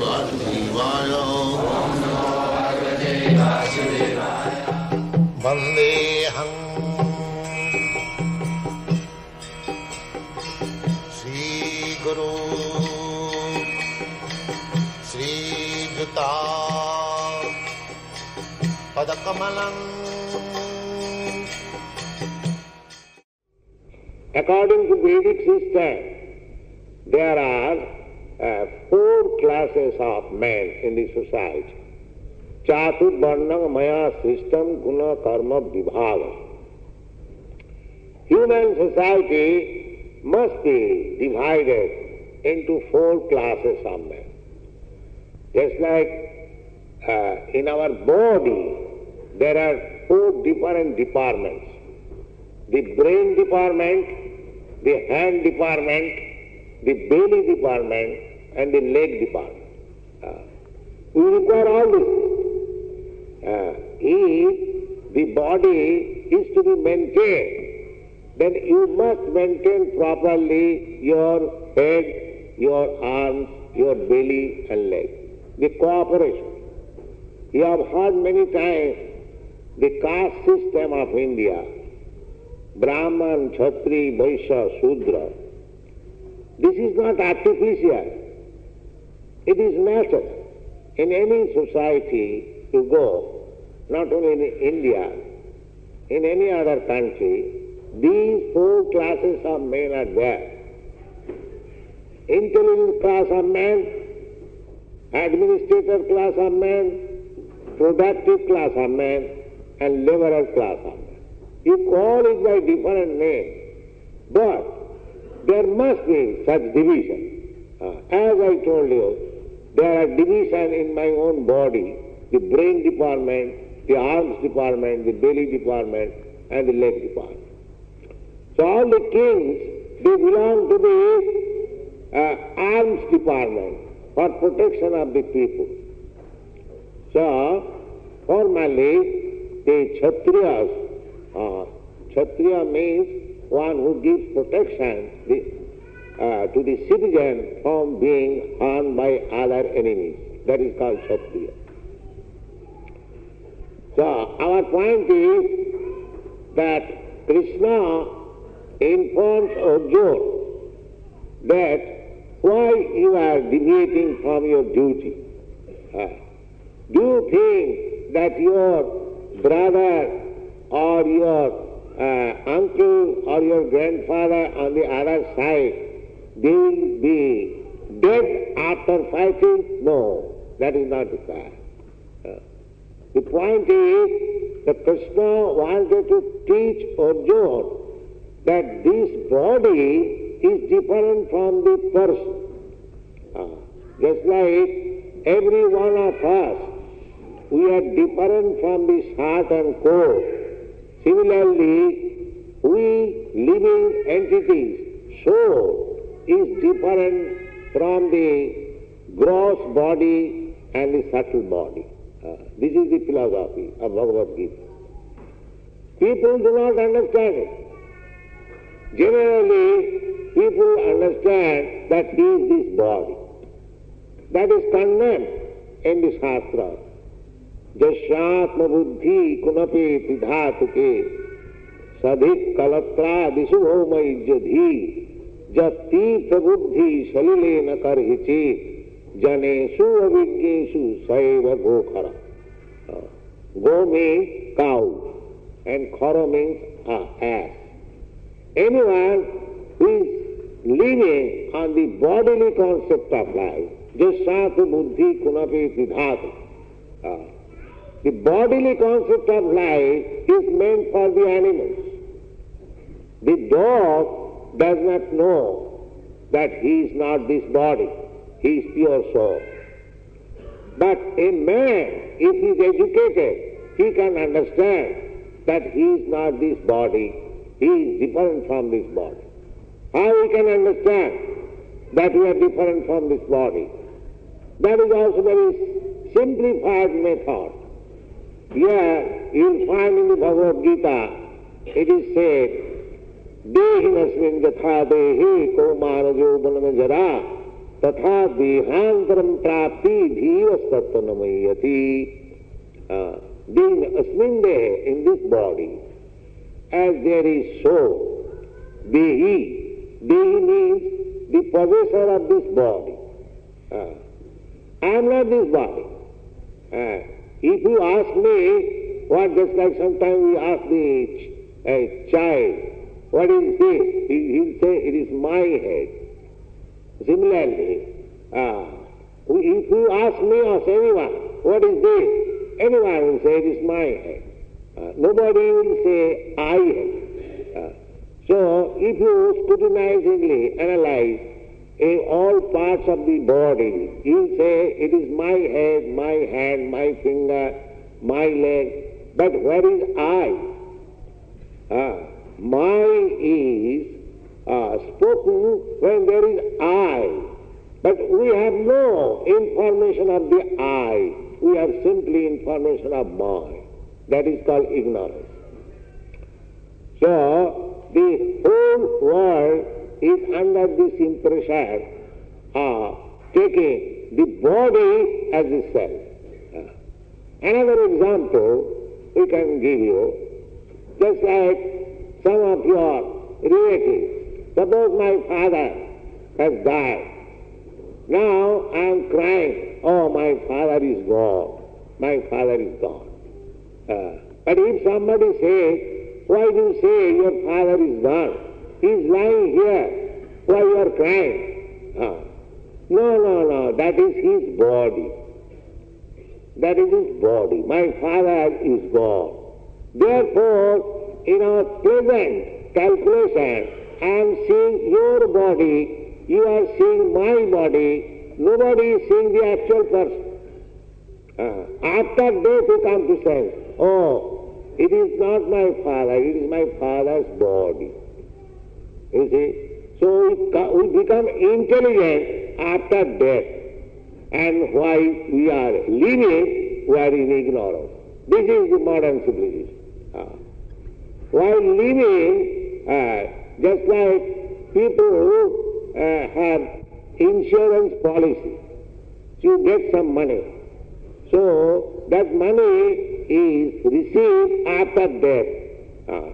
वासुदेवाय वन्देऽहम् श्रीगुरु श्रीयुता पदकमलम् According to Vedic system, there are four classes of man in this society चातुर्वर्ण मया सिस्टम गुण कर्म विभाग human society must divided into four classes of man just in our body there are four different departments the brain department the hand department the belly department, and the leg department. Uh, we require all this. Uh, if the body is to be maintained, then you must maintain properly your head, your arms, your belly and leg. The cooperation. You have heard many times the caste system of India, Brahman, Kshatri, Vaishya, Shudra. This is not artificial. It is natural. In any society you go, not only in India, in any other country, these four classes of men are there. Intelligent class of men, administrator class of men, productive class of men, and liberal class of men. You call it by different name, but there must be such division. Uh, as I told you, there are division in my own body, the brain department, the arms department, the belly department, and the leg department. So all the kings, they belong to the uh, arms department for protection of the people. So, formally, the Kshatriyas, uh, Kshatriya means one who gives protection uh, to the citizen from being harmed by other enemies. That is called Kshatriya. So, our point is that Krishna informs Arjuna that why you are deviating from your duty. Uh, do you think that your brother or your uh, uncle or your grandfather on the other side being be dead after fighting? No, that is not required. Uh, the point is that Krishna wanted to teach Arjuna that this body is different from the person. Uh, just like every one of us, we are different from this heart and core. Similarly, we living entities, soul is different from the gross body and the subtle body. Uh, this is the philosophy of Bhagavad Gita. People do not understand it. Generally, people understand that he is this body. That is condemned in the Shastra. यशात्मबुद्धि कुनपेति धातु के। सधिक कलत्रा दिशुभौमय जधि जतीत बुद्धि सलिले न कर हिचित जनेशु अभिज्ञेशु सैव गोखर। गो में cow and खरो में anyone is living on the bodily concept of life जो सात बुद्धि कुनपेति धातु The bodily concept of life is meant for the animals. The dog does not know that he is not this body. He is pure soul. But a man, if he is educated, he can understand that he is not this body, he is different from this body. How he can understand that we are different from this body? That is also very simplified method. Here you will find in the Bhagavad Gita, it is said, देहिनस्मिन् यथा देहि कौमारजो बनम जरा तथा देहांतरम प्राप्ति धीव तत्व नमयती being asmin dehe in this body, as there is soul, Dehi, Dehi means the possessor of this body. Uh, I am not this body. Uh, if you ask me, what just like sometimes we ask the uh, child, what is this? He, he'll say, it is my head. Similarly, uh, if you ask me or anyone, what is this? Anyone will say, it is my head. Uh, nobody will say, I have. Uh, so, if you scrutinizingly analyze in all parts of the body, you say, it is my head, my hand, my finger, my leg, but where is I? Uh, my is uh, spoken when there is I. But we have no information of the I. We have simply information of mind. That is called ignorance. So, the whole world is under this impression of taking the body as a self. Uh, Another example we can give you, just like some of your relatives. Suppose my father has died. Now I am crying, oh, my father is gone. My father is gone. Uh, but if somebody says, why do you say your father is gone? He is lying here. Why you are crying? Uh, no, no, no, that is his body. That is his body. My father is gone. Therefore, in our present calculation, I am seeing your body, you are seeing my body, nobody is seeing the actual person. Uh, after death you come to sense, oh, it is not my father, it is my father's body. You see? So we, co- become intelligent after death. And why we are living, we are in ignorance. This is the modern civilization. Ah. While living, uh, just like people who uh, have insurance policy, you get some money. So that money is received after death, Ah.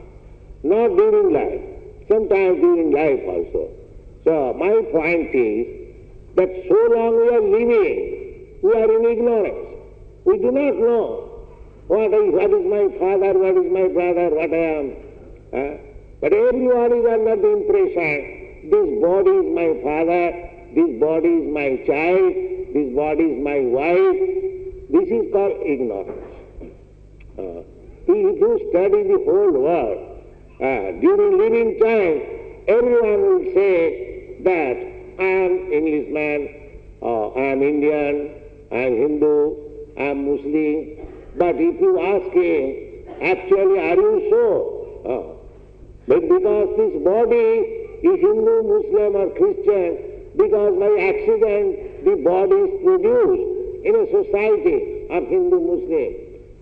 not during life, sometimes during life also. So my point is that so long we are living, we are in ignorance. We do not know what is, what is my father, what is my brother, what I am. But everyone is under the impression, this body is my father, this body is my child, this body is my wife. This is called ignorance. Uh, if you study the whole world, uh, during living time, everyone will say that I am Englishman, uh, I am Indian, I am Hindu, I am Muslim. But if you ask him, actually, are you so? Uh, but because this body is Hindu, Muslim or Christian, because by accident the body is produced in a society of Hindu, Muslim,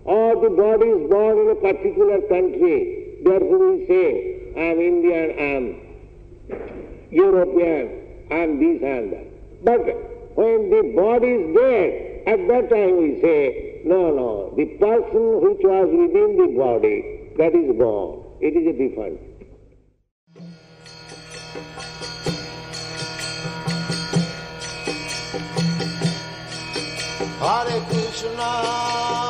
or the body is born in a particular country, therefore we say, I am Indian, I am European, and this and that. But when the body is dead, at that time we say, no, no, the person which was within the body, that is gone. It is a different. Hare Krishna,